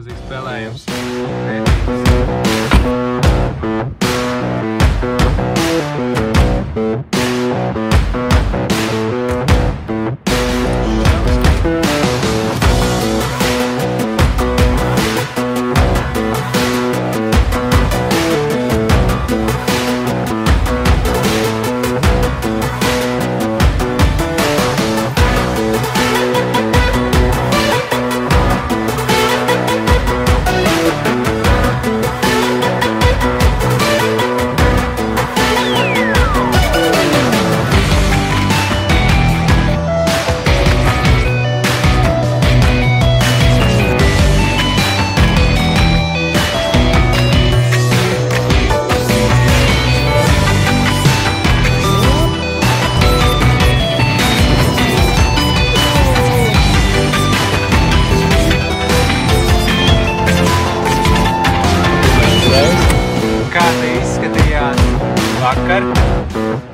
Spēlējums. Kā भागकर